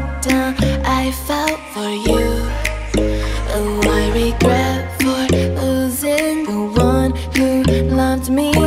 deep down I felt for you. and I regret for losing the one who loved me.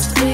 just